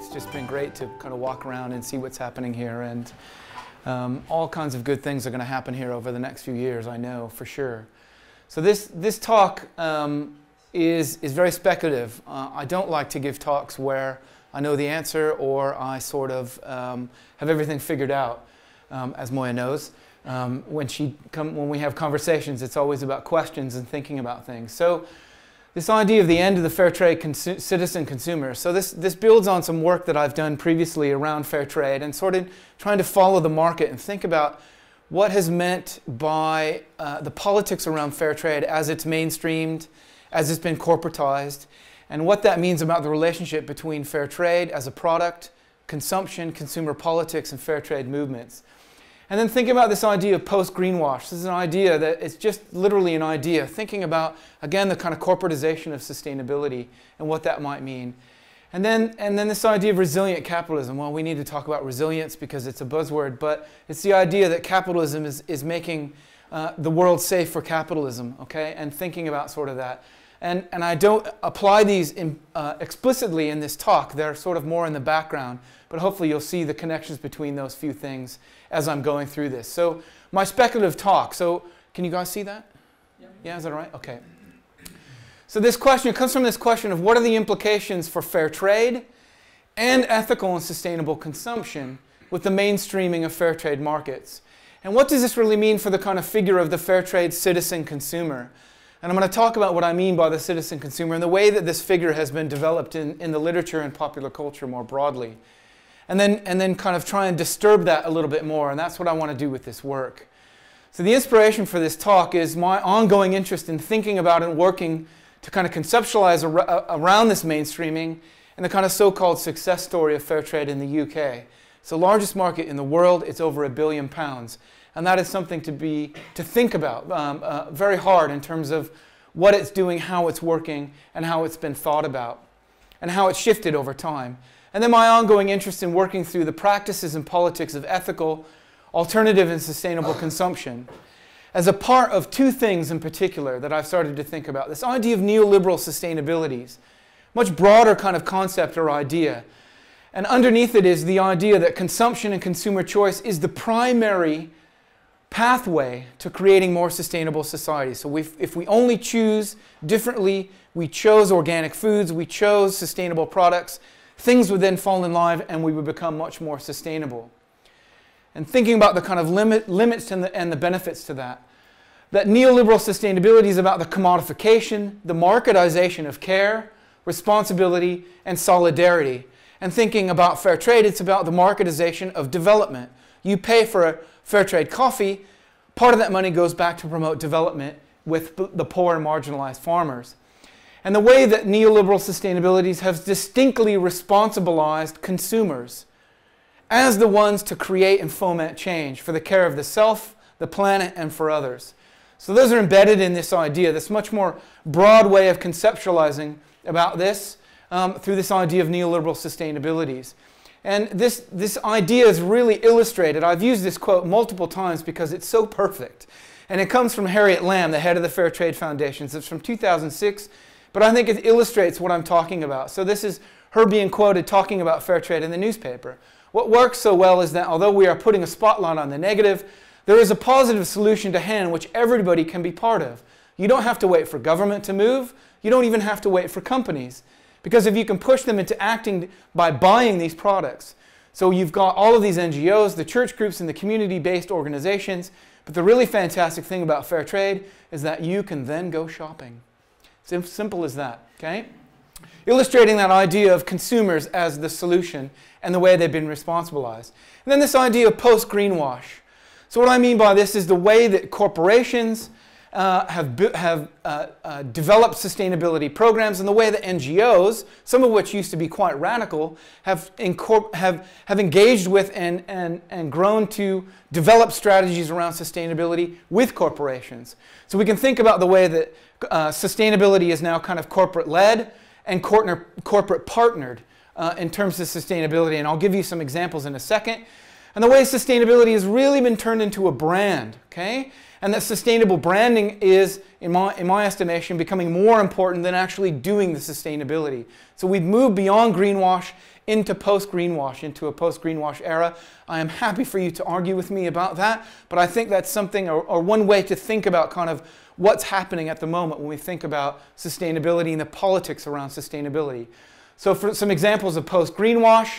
It's just been great to kind of walk around and see what's happening here. And um, all kinds of good things are going to happen here over the next few years, I know for sure. So this, this talk um, is, is very speculative. Uh, I don't like to give talks where I know the answer or I sort of um, have everything figured out, um, as Moya knows. Um, when, she come, when we have conversations, it's always about questions and thinking about things. So this idea of the end of the fair trade citizen consumer. So this, this builds on some work that I've done previously around fair trade and sort of trying to follow the market and think about what has meant by uh, the politics around fair trade as it's mainstreamed, as it's been corporatized, and what that means about the relationship between fair trade as a product, consumption, consumer politics, and fair trade movements. And then think about this idea of post-greenwash. This is an idea that it's just literally an idea. Thinking about, again, the kind of corporatization of sustainability and what that might mean. And then, and then this idea of resilient capitalism. Well, we need to talk about resilience because it's a buzzword, but it's the idea that capitalism is, is making uh, the world safe for capitalism, okay? And thinking about sort of that. And, and I don't apply these in, uh, explicitly in this talk. They're sort of more in the background. But hopefully you'll see the connections between those few things as I'm going through this. So my speculative talk. So can you guys see that? Yeah, yeah is that all right? Okay. So this question comes from this question of what are the implications for fair trade and ethical and sustainable consumption with the mainstreaming of fair trade markets? And what does this really mean for the kind of figure of the fair trade citizen consumer? And I'm going to talk about what I mean by the citizen consumer and the way that this figure has been developed in, in the literature and popular culture more broadly. And then, and then kind of try and disturb that a little bit more. And that's what I want to do with this work. So the inspiration for this talk is my ongoing interest in thinking about and working to kind of conceptualize ar uh, around this mainstreaming and the kind of so-called success story of fair trade in the UK. It's the largest market in the world. It's over a billion pounds. And that is something to, be, to think about um, uh, very hard in terms of what it's doing, how it's working, and how it's been thought about, and how it's shifted over time. And then my ongoing interest in working through the practices and politics of ethical, alternative, and sustainable consumption as a part of two things in particular that I've started to think about. This idea of neoliberal sustainabilities, much broader kind of concept or idea. And underneath it is the idea that consumption and consumer choice is the primary pathway to creating more sustainable societies. So if we only choose differently, we chose organic foods, we chose sustainable products, things would then fall in line and we would become much more sustainable. And thinking about the kind of limit, limits and the, and the benefits to that, that neoliberal sustainability is about the commodification, the marketization of care, responsibility, and solidarity. And thinking about fair trade, it's about the marketization of development. You pay for a fair trade coffee, part of that money goes back to promote development with the poor and marginalized farmers. And the way that neoliberal sustainabilities have distinctly responsibilized consumers as the ones to create and foment change for the care of the self, the planet, and for others. So those are embedded in this idea, this much more broad way of conceptualizing about this um, through this idea of neoliberal sustainabilities. And this, this idea is really illustrated. I've used this quote multiple times because it's so perfect. And it comes from Harriet Lamb, the head of the Fair Trade Foundations. It's from 2006, but I think it illustrates what I'm talking about. So this is her being quoted talking about fair trade in the newspaper. What works so well is that although we are putting a spotlight on the negative, there is a positive solution to hand which everybody can be part of. You don't have to wait for government to move. You don't even have to wait for companies. Because if you can push them into acting by buying these products, so you've got all of these NGOs, the church groups, and the community-based organizations, but the really fantastic thing about fair trade is that you can then go shopping. It's simple as that, okay? Illustrating that idea of consumers as the solution and the way they've been responsibilized. And then this idea of post-greenwash. So what I mean by this is the way that corporations, uh, have, have uh, uh, developed sustainability programs and the way that NGOs, some of which used to be quite radical, have, have, have engaged with and, and, and grown to develop strategies around sustainability with corporations. So we can think about the way that uh, sustainability is now kind of corporate-led and corporate partnered uh, in terms of sustainability. And I'll give you some examples in a second. and the way sustainability has really been turned into a brand, okay? And that sustainable branding is, in my, in my estimation, becoming more important than actually doing the sustainability. So we've moved beyond greenwash into post greenwash, into a post greenwash era. I am happy for you to argue with me about that, but I think that's something, or, or one way to think about kind of what's happening at the moment when we think about sustainability and the politics around sustainability. So for some examples of post greenwash,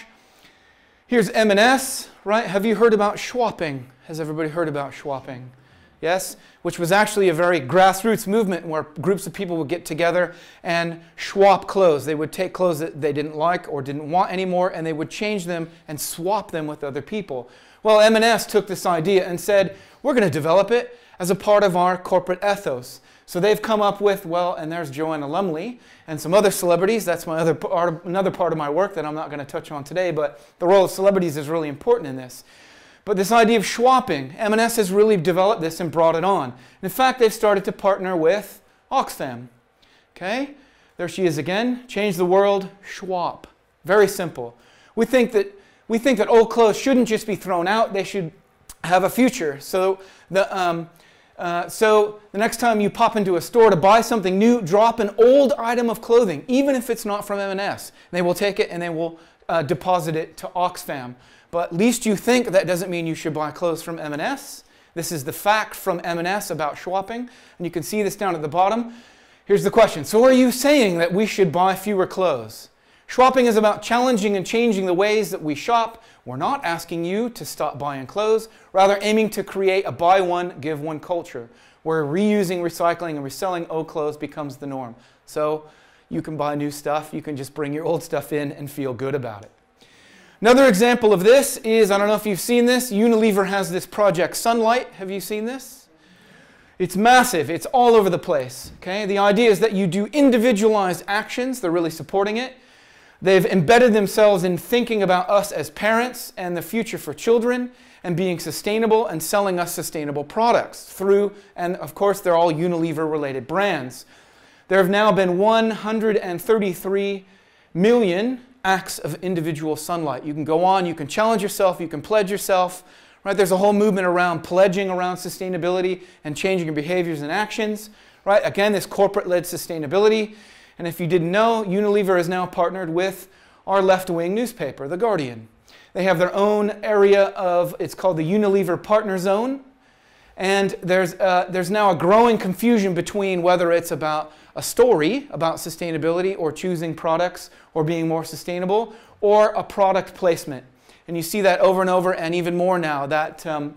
here's M&S, right? Have you heard about swapping? Has everybody heard about Shwopping? Yes, which was actually a very grassroots movement where groups of people would get together and swap clothes. They would take clothes that they didn't like or didn't want anymore and they would change them and swap them with other people. Well, M&S took this idea and said, we're going to develop it as a part of our corporate ethos. So they've come up with, well, and there's Joanna Lumley and some other celebrities. That's my other part, another part of my work that I'm not going to touch on today, but the role of celebrities is really important in this. But this idea of swapping, M&S has really developed this and brought it on. In fact, they've started to partner with Oxfam. Okay? There she is again. Change the world, swap. Very simple. We think that we think that old clothes shouldn't just be thrown out; they should have a future. So the um, uh, so the next time you pop into a store to buy something new, drop an old item of clothing, even if it's not from M&S. They will take it and they will uh, deposit it to Oxfam. But at least you think that doesn't mean you should buy clothes from M&S. This is the fact from M&S about swapping, and you can see this down at the bottom. Here's the question. So are you saying that we should buy fewer clothes? Swapping is about challenging and changing the ways that we shop. We're not asking you to stop buying clothes, rather aiming to create a buy one, give one culture, where reusing, recycling, and reselling old clothes becomes the norm. So you can buy new stuff, you can just bring your old stuff in and feel good about it. Another example of this is, I don't know if you've seen this, Unilever has this project Sunlight. Have you seen this? It's massive. It's all over the place. Okay? The idea is that you do individualized actions. They're really supporting it. They've embedded themselves in thinking about us as parents and the future for children and being sustainable and selling us sustainable products through, and of course, they're all Unilever related brands. There have now been 133 million acts of individual sunlight. You can go on, you can challenge yourself, you can pledge yourself. Right? There's a whole movement around pledging around sustainability and changing your behaviors and actions. Right? Again, this corporate-led sustainability. And if you didn't know, Unilever is now partnered with our left-wing newspaper, The Guardian. They have their own area of, it's called the Unilever Partner Zone. And there's, uh, there's now a growing confusion between whether it's about a story about sustainability or choosing products or being more sustainable, or a product placement. And you see that over and over, and even more now. That um,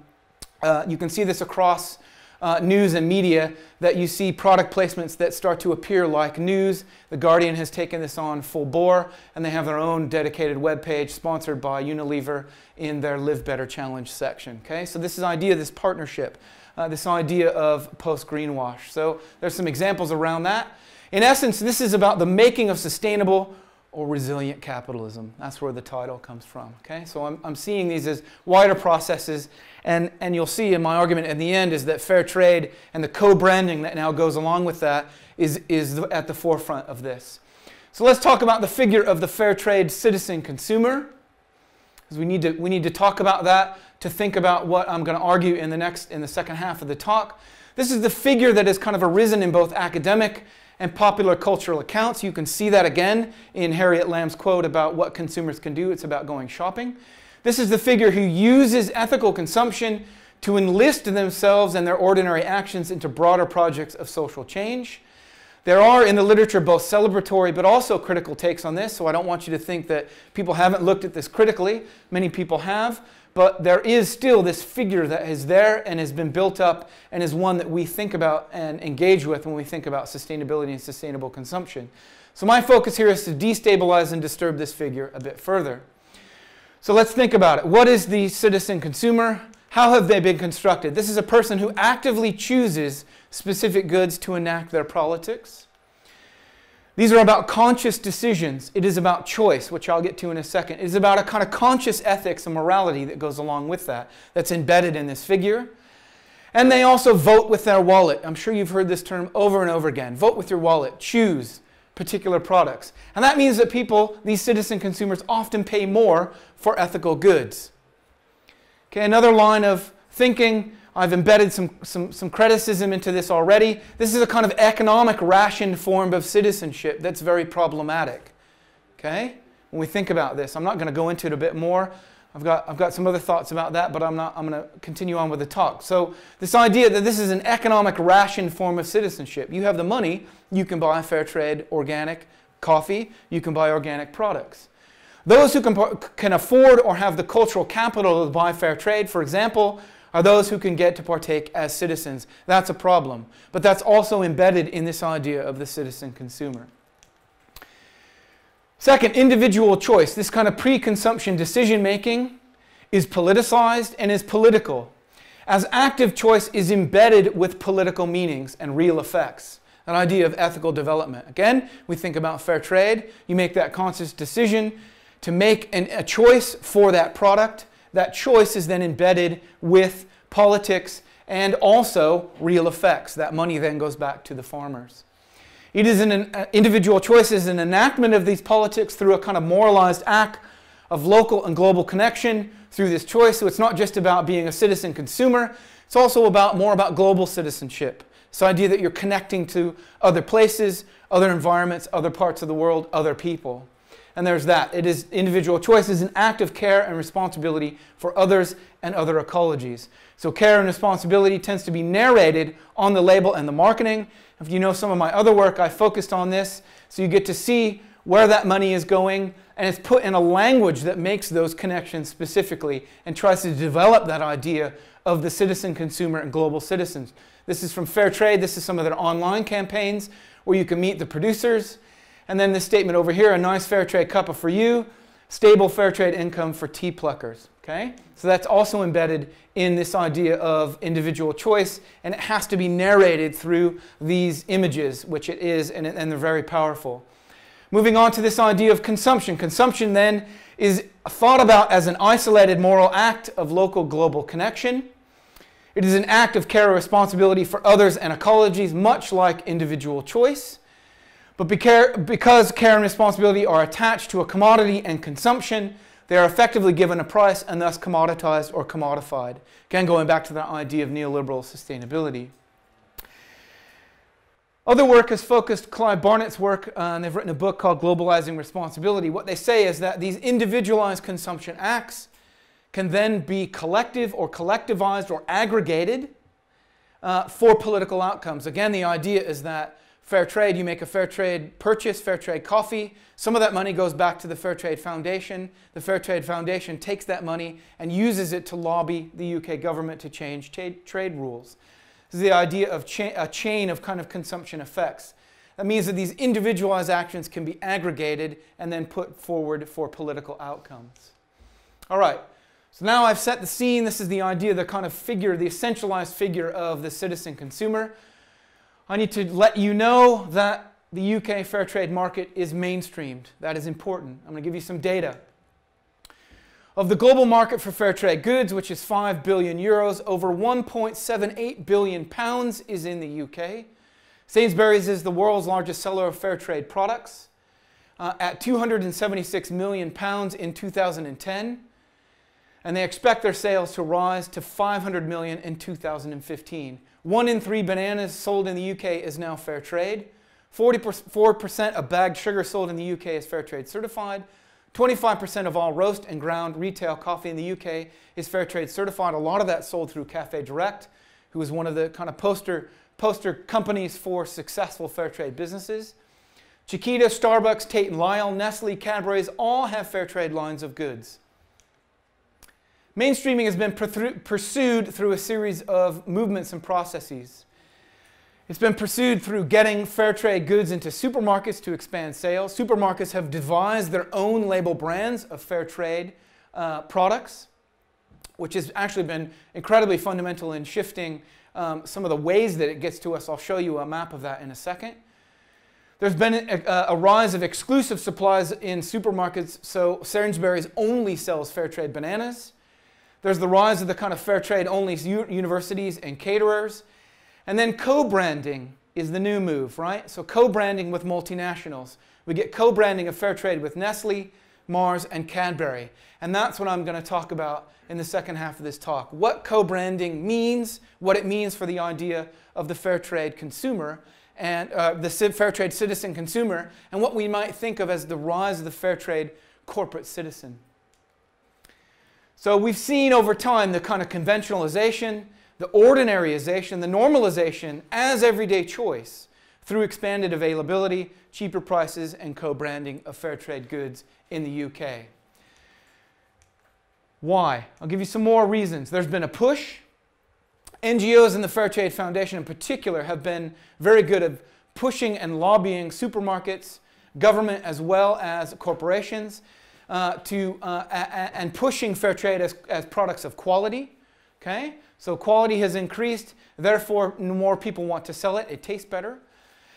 uh, you can see this across uh, news and media that you see product placements that start to appear like news. The Guardian has taken this on full bore, and they have their own dedicated web page sponsored by Unilever in their Live Better Challenge section. Okay, so this is idea, this partnership uh, this idea of post-greenwash. So there's some examples around that. In essence, this is about the making of sustainable or resilient capitalism. That's where the title comes from. Okay, so I'm, I'm seeing these as wider processes, and, and you'll see in my argument at the end is that fair trade and the co-branding that now goes along with that is, is at the forefront of this. So let's talk about the figure of the fair trade citizen consumer, because we need to, we need to talk about that to think about what I'm going to argue in the next in the second half of the talk. This is the figure that has kind of arisen in both academic and popular cultural accounts. You can see that again in Harriet Lamb's quote about what consumers can do. It's about going shopping. This is the figure who uses ethical consumption to enlist themselves and their ordinary actions into broader projects of social change. There are in the literature both celebratory but also critical takes on this, so I don't want you to think that people haven't looked at this critically. Many people have but there is still this figure that is there and has been built up and is one that we think about and engage with when we think about sustainability and sustainable consumption. So my focus here is to destabilize and disturb this figure a bit further. So let's think about it. What is the citizen consumer? How have they been constructed? This is a person who actively chooses specific goods to enact their politics. These are about conscious decisions. It is about choice, which I'll get to in a second. It is about a kind of conscious ethics and morality that goes along with that, that's embedded in this figure. And they also vote with their wallet. I'm sure you've heard this term over and over again. Vote with your wallet. Choose particular products. And that means that people, these citizen consumers, often pay more for ethical goods. Okay, another line of thinking. I've embedded some, some, some criticism into this already. This is a kind of economic rationed form of citizenship that's very problematic. Okay? When we think about this, I'm not going to go into it a bit more. I've got, I've got some other thoughts about that, but I'm, not, I'm going to continue on with the talk. So, this idea that this is an economic rationed form of citizenship. You have the money, you can buy fair trade, organic coffee, you can buy organic products. Those who can, can afford or have the cultural capital to buy fair trade, for example, are those who can get to partake as citizens. That's a problem. But that's also embedded in this idea of the citizen consumer. Second, individual choice. This kind of pre consumption decision making is politicized and is political, as active choice is embedded with political meanings and real effects. An idea of ethical development. Again, we think about fair trade. You make that conscious decision to make an, a choice for that product. That choice is then embedded with politics and also real effects. That money then goes back to the farmers. It is an, uh, individual choice is an enactment of these politics through a kind of moralized act of local and global connection through this choice. So it's not just about being a citizen consumer, it's also about more about global citizenship. This idea that you're connecting to other places, other environments, other parts of the world, other people. And there's that. It is individual choice is an act of care and responsibility for others and other ecologies. So care and responsibility tends to be narrated on the label and the marketing. If you know some of my other work, I focused on this. So you get to see where that money is going, and it's put in a language that makes those connections specifically and tries to develop that idea of the citizen, consumer, and global citizens. This is from Fair Trade. This is some of their online campaigns where you can meet the producers and then this statement over here, a nice fair trade cuppa for you, stable fair trade income for tea pluckers. Okay? So that's also embedded in this idea of individual choice, and it has to be narrated through these images, which it is, and, and they're very powerful. Moving on to this idea of consumption. Consumption then is thought about as an isolated moral act of local global connection. It is an act of care or responsibility for others and ecologies, much like individual choice. But because care and responsibility are attached to a commodity and consumption, they are effectively given a price and thus commoditized or commodified. Again, going back to that idea of neoliberal sustainability. Other work has focused, Clive Barnett's work, uh, and they've written a book called Globalizing Responsibility. What they say is that these individualized consumption acts can then be collective or collectivized or aggregated uh, for political outcomes. Again, the idea is that fair trade, you make a fair trade purchase, fair trade coffee. Some of that money goes back to the Fair Trade Foundation. The Fair Trade Foundation takes that money and uses it to lobby the UK government to change trade rules. This is the idea of cha a chain of kind of consumption effects. That means that these individualized actions can be aggregated and then put forward for political outcomes. All right, so now I've set the scene. This is the idea, the kind of figure, the essentialized figure of the citizen consumer. I need to let you know that the UK fair trade market is mainstreamed. That is important. I'm going to give you some data. Of the global market for fair trade goods, which is 5 billion euros, over 1.78 billion pounds is in the UK. Sainsbury's is the world's largest seller of fair trade products uh, at 276 million pounds in 2010 and they expect their sales to rise to 500 million in 2015. One in three bananas sold in the UK is now fair trade. 44% of bagged sugar sold in the UK is fair trade certified. 25% of all roast and ground retail coffee in the UK is fair trade certified. A lot of that sold through Cafe Direct, who is one of the kind of poster, poster companies for successful fair trade businesses. Chiquita, Starbucks, Tate & Lyle, Nestle, Cadbury's all have fair trade lines of goods. Mainstreaming has been pursued through a series of movements and processes. It's been pursued through getting fair trade goods into supermarkets to expand sales. Supermarkets have devised their own label brands of fair trade uh, products, which has actually been incredibly fundamental in shifting um, some of the ways that it gets to us. I'll show you a map of that in a second. There's been a, a, rise of exclusive supplies in supermarkets, so Sainsbury's only sells fair trade bananas. There's the rise of the kind of fair trade only universities and caterers. And then co branding is the new move, right? So co branding with multinationals. We get co branding of fair trade with Nestle, Mars, and Cadbury. And that's what I'm going to talk about in the second half of this talk. What co branding means, what it means for the idea of the fair trade consumer, and uh, the fair trade citizen consumer, and what we might think of as the rise of the fair trade corporate citizen. So we've seen over time the kind of conventionalization, the ordinaryization, the normalization as everyday choice through expanded availability, cheaper prices, and co branding of fair trade goods in the UK. Why? I'll give you some more reasons. There's been a push. NGOs and the Fair Trade Foundation in particular have been very good at pushing and lobbying supermarkets, government as well as corporations, uh, to, uh, and pushing fair trade as, as products of quality. Okay? So quality has increased, therefore more people want to sell it. It tastes better.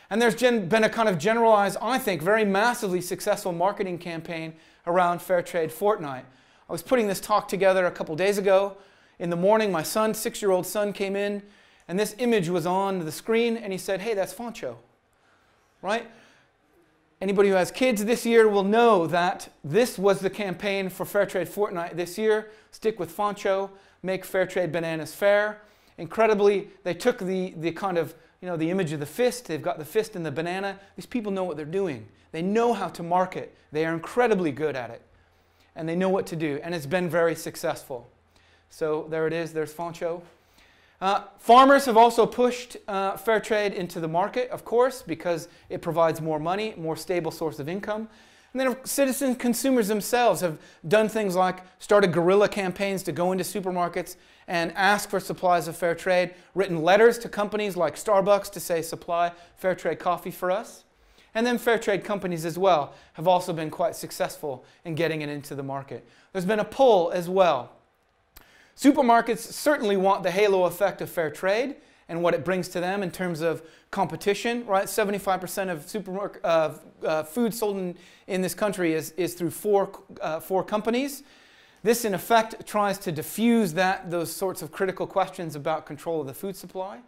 And there's been a kind of generalized, I think, very massively successful marketing campaign around Fair Trade Fortnight. I was putting this talk together a couple days ago. In the morning, my son, six-year-old son, came in, and this image was on the screen, and he said, hey, that's Foncho, right? Anybody who has kids this year will know that this was the campaign for Fair Trade Fortnight this year. Stick with Foncho, make Fair Trade bananas fair. Incredibly, they took the, the kind of you know, the image of the fist. They've got the fist and the banana. These people know what they're doing. They know how to market. They are incredibly good at it. And they know what to do. And it's been very successful. So there it is. There's Foncho. Uh, farmers have also pushed uh, fair trade into the market, of course, because it provides more money, more stable source of income. And then citizen consumers themselves have done things like started guerrilla campaigns to go into supermarkets and ask for supplies of fair trade, written letters to companies like Starbucks to say supply fair trade coffee for us. And then fair trade companies as well have also been quite successful in getting it into the market. There's been a pull as well. Supermarkets certainly want the halo effect of fair trade and what it brings to them in terms of competition, right? 75% of supermarket uh, uh, food sold in, in this country is, is through four, uh, four companies. This, in effect, tries to diffuse that, those sorts of critical questions about control of the food supply.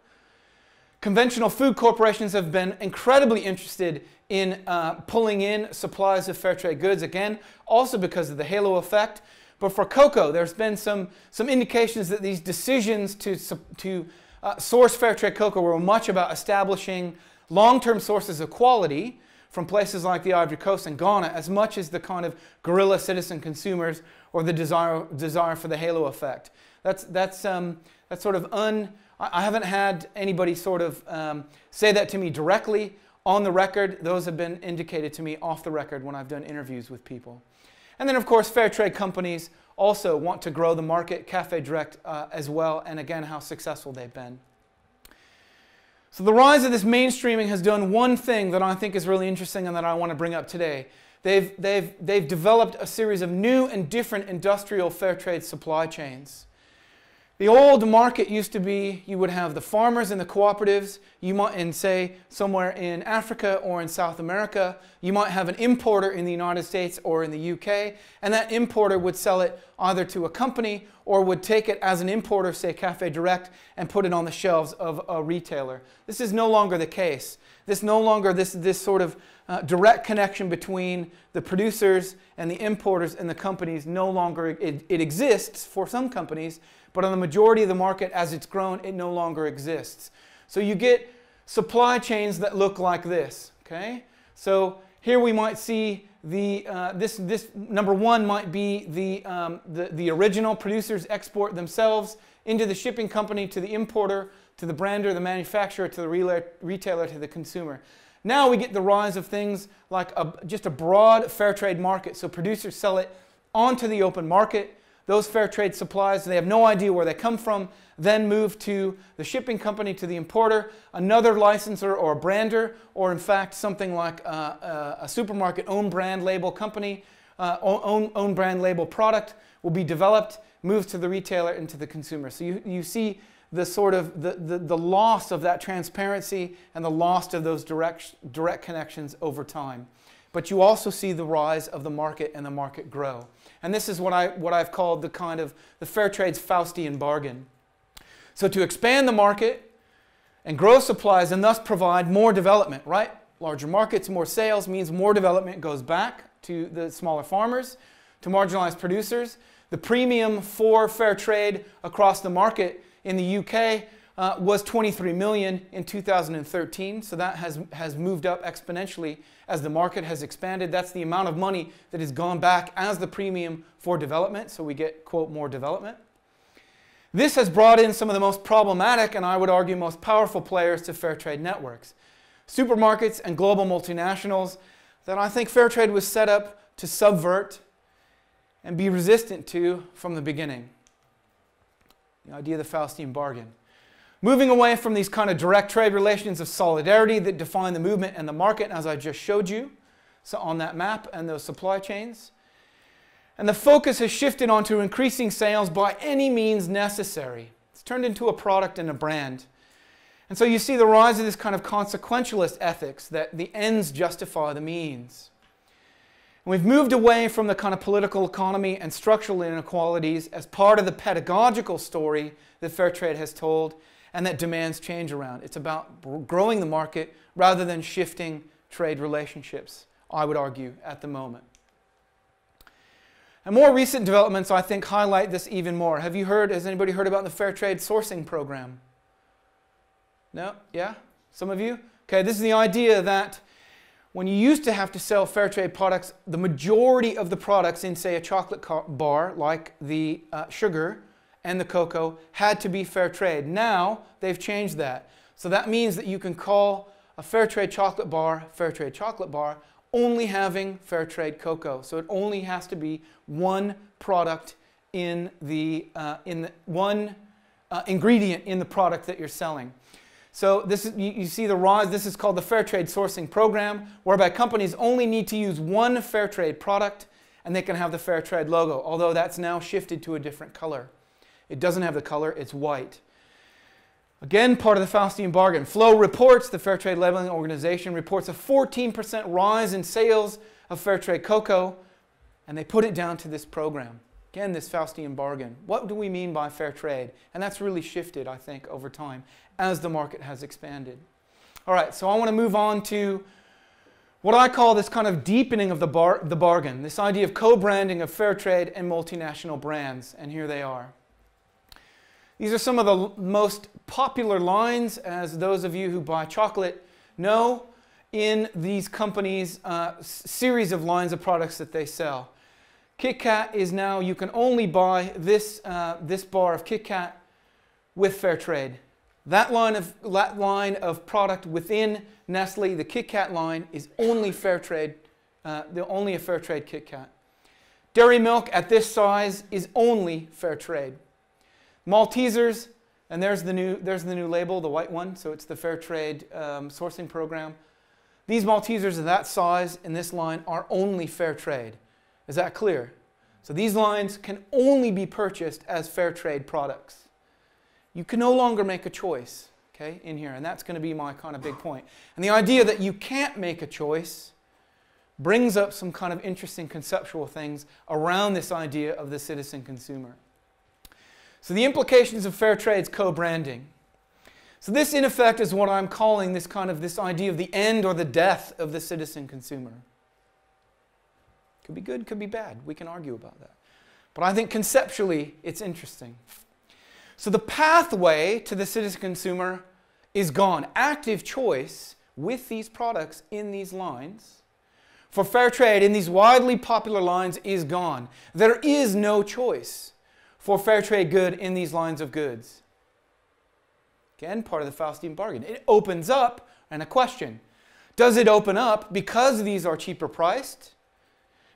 Conventional food corporations have been incredibly interested in uh, pulling in supplies of fair trade goods, again, also because of the halo effect. But for cocoa, there's been some, some indications that these decisions to, to uh, source fair trade cocoa were much about establishing long term sources of quality from places like the Ivory Coast and Ghana as much as the kind of guerrilla citizen consumers or the desire, desire for the halo effect. That's, that's, um, that's sort of un. I haven't had anybody sort of um, say that to me directly on the record. Those have been indicated to me off the record when I've done interviews with people. And then, of course, fair trade companies also want to grow the market, Cafe Direct uh, as well, and again, how successful they've been. So the rise of this mainstreaming has done one thing that I think is really interesting and that I want to bring up today. They've, they've, they've developed a series of new and different industrial fair trade supply chains. The old market used to be you would have the farmers and the cooperatives. You might, in say somewhere in Africa or in South America, you might have an importer in the United States or in the UK, and that importer would sell it either to a company or would take it as an importer, say Cafe Direct, and put it on the shelves of a retailer. This is no longer the case. This no longer this this sort of uh, direct connection between the producers and the importers and the companies no longer it, it exists for some companies but on the majority of the market, as it's grown, it no longer exists. So you get supply chains that look like this. Okay? So here we might see the, uh, this, this number one might be the, um, the, the original producers export themselves into the shipping company to the importer, to the brander, the manufacturer, to the retailer, to the consumer. Now we get the rise of things like a, just a broad fair trade market. So producers sell it onto the open market those fair trade supplies, they have no idea where they come from, then move to the shipping company, to the importer, another licensor or a brander, or in fact something like a, a, supermarket own brand label company, uh, own, own brand label product will be developed, moved to the retailer and to the consumer. So you, you see the sort of the, the, the loss of that transparency and the loss of those direct, direct connections over time. But you also see the rise of the market and the market grow. And this is what, I, what I've called the kind of the fair trade's Faustian bargain. So to expand the market and grow supplies and thus provide more development, right? Larger markets, more sales means more development goes back to the smaller farmers, to marginalized producers. The premium for fair trade across the market in the UK uh, was 23 million in 2013, so that has, has moved up exponentially as the market has expanded. That's the amount of money that has gone back as the premium for development, so we get, quote, more development. This has brought in some of the most problematic and I would argue most powerful players to fair trade networks. Supermarkets and global multinationals that I think fair trade was set up to subvert and be resistant to from the beginning. The idea of the Faustian bargain. Moving away from these kind of direct trade relations of solidarity that define the movement and the market, as I just showed you so on that map and those supply chains. And the focus has shifted onto increasing sales by any means necessary. It's turned into a product and a brand. And so you see the rise of this kind of consequentialist ethics that the ends justify the means. And we've moved away from the kind of political economy and structural inequalities as part of the pedagogical story that fair trade has told and that demands change around. It's about growing the market rather than shifting trade relationships, I would argue, at the moment. And more recent developments, I think, highlight this even more. Have you heard, has anybody heard about the Fair Trade Sourcing Program? No? Yeah? Some of you? Okay, this is the idea that when you used to have to sell fair trade products, the majority of the products in, say, a chocolate bar, like the uh, sugar, and the cocoa had to be fair trade. Now they've changed that. So that means that you can call a fair trade chocolate bar fair trade chocolate bar only having fair trade cocoa. So it only has to be one product in the, uh, in the one uh, ingredient in the product that you're selling. So this is, you, you, see the rise, this is called the Fair Trade Sourcing Program, whereby companies only need to use one fair trade product and they can have the fair trade logo, although that's now shifted to a different color. It doesn't have the color, it's white. Again, part of the Faustian bargain. FLO reports, the Fair Trade Labeling Organization, reports a 14% rise in sales of fair trade cocoa, and they put it down to this program. Again, this Faustian bargain. What do we mean by fair trade? And that's really shifted, I think, over time as the market has expanded. All right, so I want to move on to what I call this kind of deepening of the, bar the bargain, this idea of co-branding of fair trade and multinational brands, and here they are. These are some of the most popular lines, as those of you who buy chocolate know, in these companies' uh, series of lines of products that they sell. Kit Kat is now, you can only buy this, uh, this bar of Kit Kat with fair trade. That line, of, that line of product within Nestle, the Kit Kat line, is only fair trade, uh, the only a fair trade Kit Kat. Dairy milk at this size is only fair trade. Maltesers, and there's the new, there's the new label, the white one, so it's the Fair Trade um, sourcing program. These Maltesers of that size in this line are only fair trade. Is that clear? So these lines can only be purchased as fair trade products. You can no longer make a choice, okay, in here, and that's going to be my kind of big point. And the idea that you can't make a choice brings up some kind of interesting conceptual things around this idea of the citizen consumer. So the implications of fair trade's co-branding. So this in effect is what I'm calling this kind of this idea of the end or the death of the citizen consumer. Could be good, could be bad. We can argue about that. But I think conceptually it's interesting. So the pathway to the citizen consumer is gone. Active choice with these products in these lines for fair trade in these widely popular lines is gone. There is no choice for fair trade good in these lines of goods. Again, part of the Faustian bargain. It opens up, and a question Does it open up because these are cheaper priced?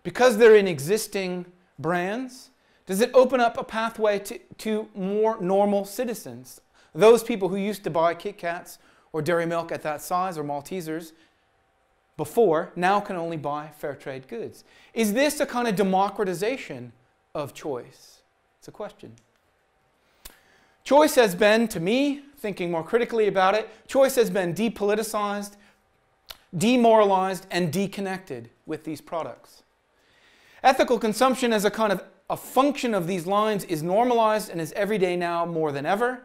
Because they're in existing brands? Does it open up a pathway to, to more normal citizens? Those people who used to buy Kit Kats or dairy milk at that size or Maltesers before now can only buy fair trade goods. Is this a kind of democratization of choice? It's a question. Choice has been, to me, thinking more critically about it, choice has been depoliticized, demoralized, and deconnected with these products. Ethical consumption as a kind of a function of these lines is normalized and is everyday now more than ever.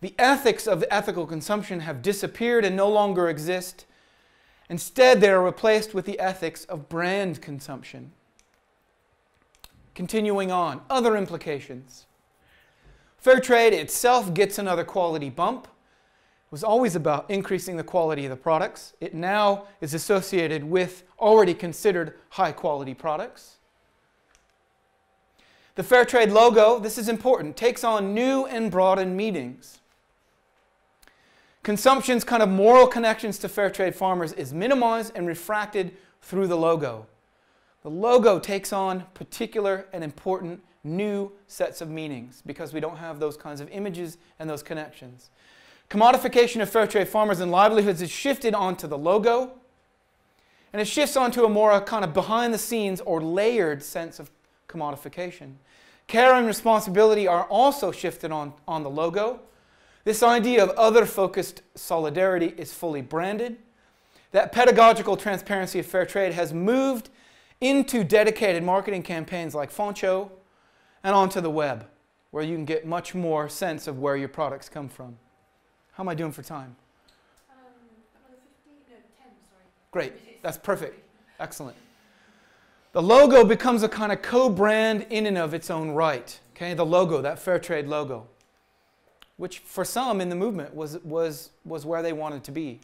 The ethics of ethical consumption have disappeared and no longer exist. Instead, they are replaced with the ethics of brand consumption. Continuing on, other implications. Fair trade itself gets another quality bump. It was always about increasing the quality of the products. It now is associated with already considered high quality products. The fair trade logo, this is important, takes on new and broadened meanings. Consumption's kind of moral connections to fair trade farmers is minimized and refracted through the logo. The logo takes on particular and important new sets of meanings because we don't have those kinds of images and those connections. Commodification of fair trade farmers and livelihoods is shifted onto the logo, and it shifts onto a more uh, kind of behind the scenes or layered sense of commodification. Care and responsibility are also shifted on, on the logo. This idea of other focused solidarity is fully branded. That pedagogical transparency of fair trade has moved into dedicated marketing campaigns like Foncho and onto the web, where you can get much more sense of where your products come from. How am I doing for time? Um, another 15, no, 10, sorry. Great, that's perfect. Excellent. The logo becomes a kind of co-brand in and of its own right. Okay, the logo, that fair trade logo, which for some in the movement was, was, was where they wanted to be.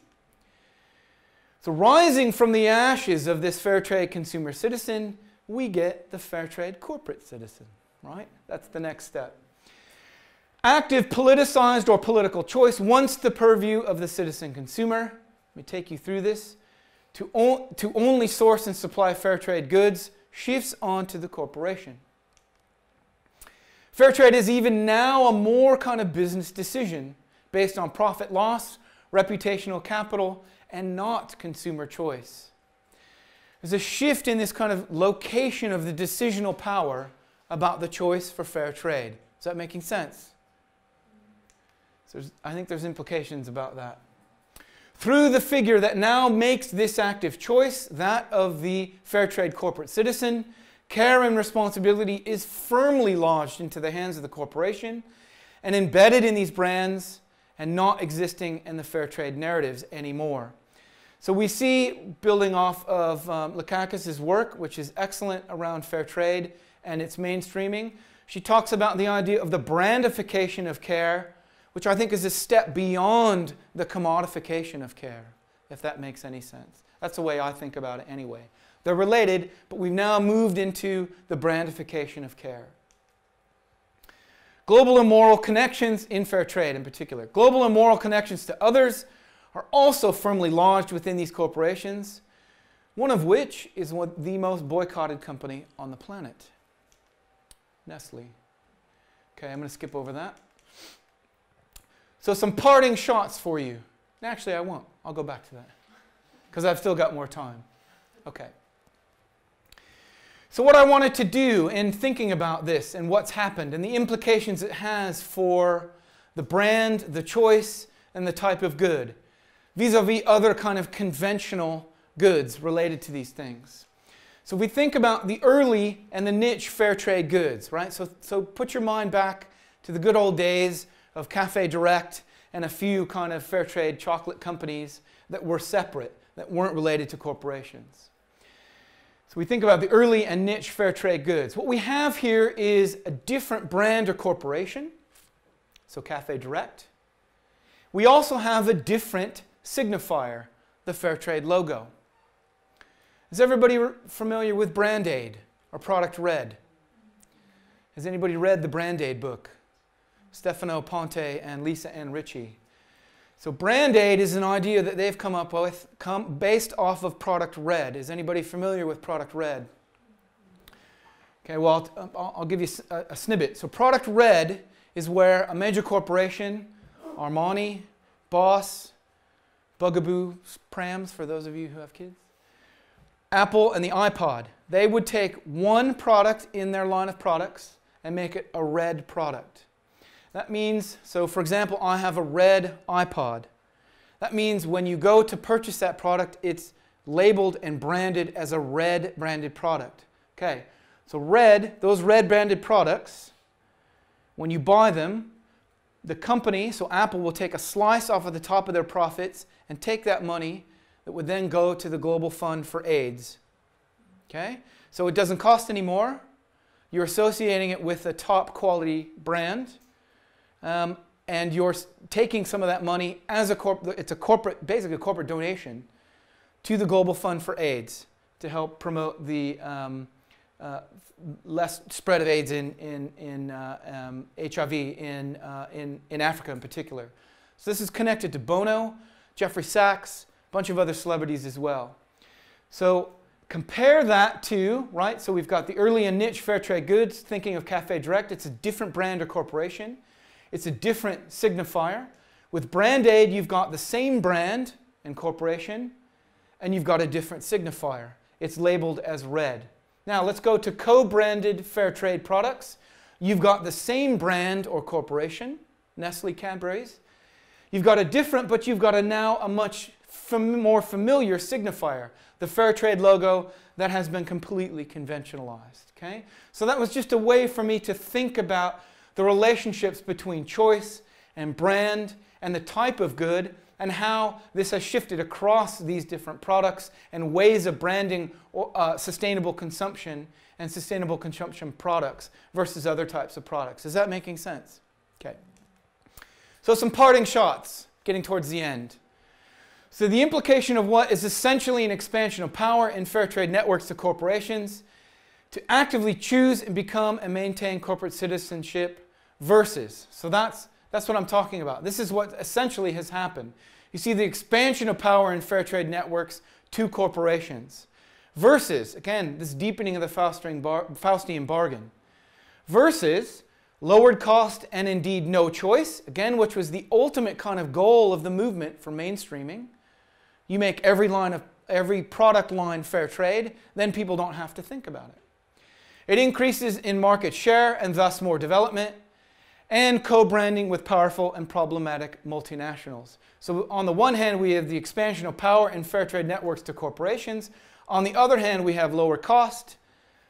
So rising from the ashes of this fair trade consumer citizen, we get the fair trade corporate citizen, right? That's the next step. Active politicized or political choice once the purview of the citizen consumer. Let me take you through this to, to only source and supply fair trade goods shifts onto the corporation. Fair trade is even now a more kind of business decision based on profit loss, reputational capital, and not consumer choice. There's a shift in this kind of location of the decisional power about the choice for fair trade. Is that making sense? So I think there's implications about that through the figure that now makes this active choice, that of the fair trade corporate citizen, care and responsibility is firmly lodged into the hands of the corporation and embedded in these brands and not existing in the fair trade narratives anymore. So we see, building off of um, work, which is excellent around fair trade and its mainstreaming, she talks about the idea of the brandification of care which I think is a step beyond the commodification of care, if that makes any sense. That's the way I think about it anyway. They're related, but we've now moved into the brandification of care. Global and moral connections in fair trade in particular. Global and moral connections to others are also firmly lodged within these corporations, one of which is what the most boycotted company on the planet, Nestle. Okay, I'm going to skip over that. So, some parting shots for you. Actually, I won't. I'll go back to that because I've still got more time. Okay. So, what I wanted to do in thinking about this and what's happened and the implications it has for the brand, the choice, and the type of good vis a vis other kind of conventional goods related to these things. So, we think about the early and the niche fair trade goods, right? So, so put your mind back to the good old days of Cafe Direct and a few kind of fair trade chocolate companies that were separate, that weren't related to corporations. So we think about the early and niche fair trade goods. What we have here is a different brand or corporation, so Cafe Direct. We also have a different signifier, the fair trade logo. Is everybody familiar with Brand Aid or Product Red? Has anybody read the Brand Aid book? Stefano Ponte and Lisa Ann Richey. So brand aid is an idea that they've come up with come based off of product red. Is anybody familiar with product red? Okay, well, I'll, um, I'll give you a, snippet. So product red is where a major corporation, Armani, Boss, Bugaboo Prams, for those of you who have kids, Apple and the iPod, they would take one product in their line of products and make it a red product. That means, so for example, I have a red iPod. That means when you go to purchase that product, it's labeled and branded as a red branded product. Okay, so red, those red branded products, when you buy them, the company, so Apple will take a slice off of the top of their profits and take that money, that would then go to the Global Fund for AIDS. Okay? So it doesn't cost any more. You're associating it with a top quality brand. Um, and you're taking some of that money as a corp it's a corporate basically a corporate donation to the global fund for aids to help promote the um, uh, less spread of AIDS in, in, in uh, um, HIV in, uh, in, in Africa in particular. So this is connected to Bono, Jeffrey Sachs, a bunch of other celebrities as well. So compare that to, right, so we've got the early and niche fair trade goods, thinking of Cafe Direct, it's a different brand or corporation. It's a different signifier. With Brand Aid, you've got the same brand and corporation, and you've got a different signifier. It's labeled as red. Now let's go to co-branded fair trade products. You've got the same brand or corporation, Nestle Cadbury's. You've got a different, but you've got a now a much fam more familiar signifier, the fair trade logo that has been completely conventionalized. Okay? So that was just a way for me to think about the relationships between choice and brand and the type of good and how this has shifted across these different products and ways of branding uh, sustainable consumption and sustainable consumption products versus other types of products. Is that making sense? Okay. So some parting shots, getting towards the end. So the implication of what is essentially an expansion of power in fair trade networks to corporations to actively choose and become and maintain corporate citizenship versus. So that's, that's what I'm talking about. This is what essentially has happened. You see the expansion of power in fair trade networks to corporations versus, again, this deepening of the Faustian bargain versus lowered cost and indeed no choice, again, which was the ultimate kind of goal of the movement for mainstreaming. You make every line of every product line fair trade, then people don't have to think about it. It increases in market share and thus more development and co-branding with powerful and problematic multinationals. So on the one hand, we have the expansion of power and fair trade networks to corporations. On the other hand, we have lower cost,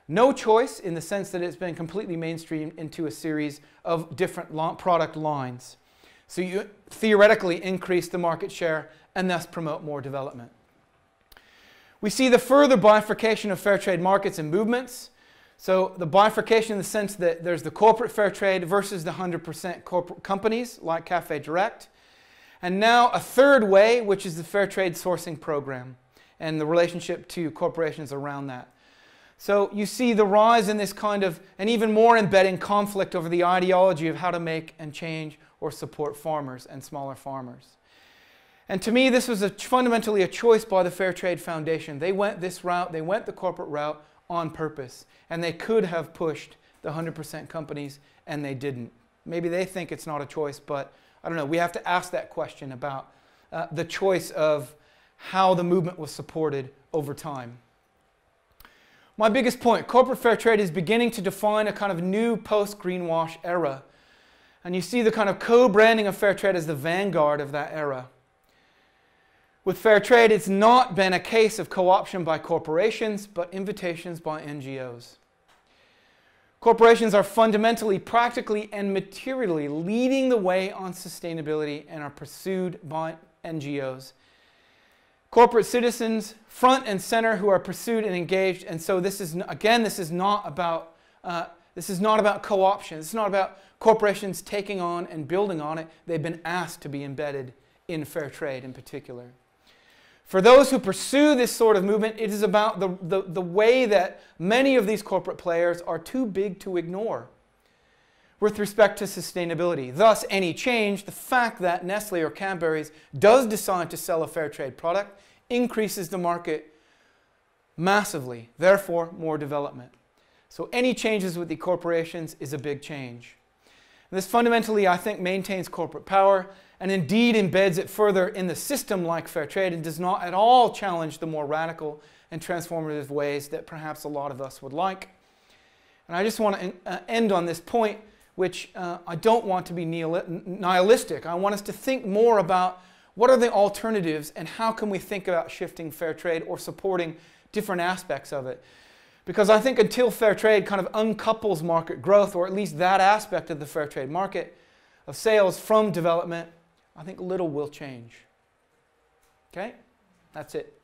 no choice in the sense that it's been completely mainstreamed into a series of different product lines. So you theoretically increase the market share and thus promote more development. We see the further bifurcation of fair trade markets and movements. So the bifurcation in the sense that there's the corporate fair trade versus the 100% corporate companies like Cafe Direct. And now a third way, which is the fair trade sourcing program and the relationship to corporations around that. So you see the rise in this kind of, and even more embedding conflict over the ideology of how to make and change or support farmers and smaller farmers. And to me, this was a, fundamentally a choice by the Fair Trade Foundation. They went this route, they went the corporate route on purpose. And they could have pushed the 100% companies and they didn't. Maybe they think it's not a choice, but I don't know. We have to ask that question about uh, the choice of how the movement was supported over time. My biggest point corporate fair trade is beginning to define a kind of new post greenwash era. And you see the kind of co branding of fair trade as the vanguard of that era. With fair trade, it's not been a case of co option by corporations, but invitations by NGOs. Corporations are fundamentally, practically, and materially leading the way on sustainability and are pursued by NGOs. Corporate citizens, front and center, who are pursued and engaged. And so, this is again, this is not about uh, this is not about co-option. It's not about corporations taking on and building on it. They've been asked to be embedded in fair trade, in particular. For those who pursue this sort of movement, it is about the, the, the way that many of these corporate players are too big to ignore with respect to sustainability. Thus, any change, the fact that Nestle or Cadbury's does decide to sell a fair trade product, increases the market massively, therefore, more development. So, any changes with the corporations is a big change. This fundamentally, I think, maintains corporate power and indeed embeds it further in the system like fair trade and does not at all challenge the more radical and transformative ways that perhaps a lot of us would like. And I just want to uh, end on this point, which uh, I don't want to be nihilistic. I want us to think more about what are the alternatives and how can we think about shifting fair trade or supporting different aspects of it. Because I think until fair trade kind of uncouples market growth, or at least that aspect of the fair trade market, of sales from development, I think little will change. Okay? That's it.